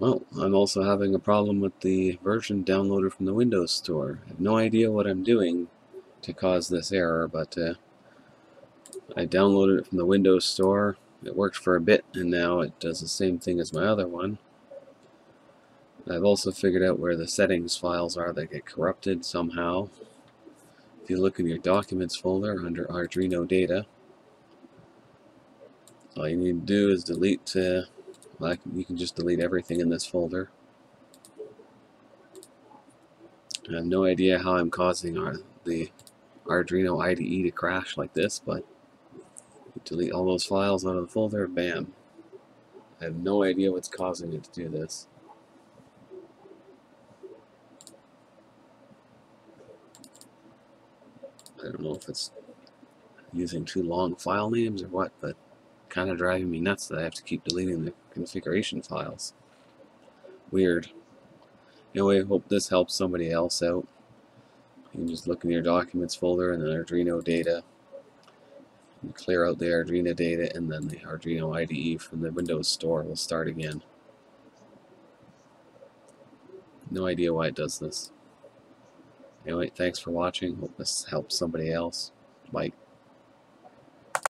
Well, I'm also having a problem with the version downloader from the Windows Store. I have no idea what I'm doing to cause this error, but uh, I downloaded it from the Windows Store. It worked for a bit, and now it does the same thing as my other one. I've also figured out where the settings files are that get corrupted somehow. If you look in your Documents folder under Arduino data, all you need to do is delete uh, like you can just delete everything in this folder. I have no idea how I'm causing our, the Arduino IDE to crash like this, but delete all those files out of the folder, bam. I have no idea what's causing it to do this. I don't know if it's using too long file names or what, but kind of driving me nuts that I have to keep deleting the configuration files. Weird. Anyway, hope this helps somebody else out. You can just look in your documents folder and the Arduino data. And clear out the Arduino data and then the Arduino IDE from the Windows Store will start again. No idea why it does this. Anyway, thanks for watching. Hope this helps somebody else. Bye.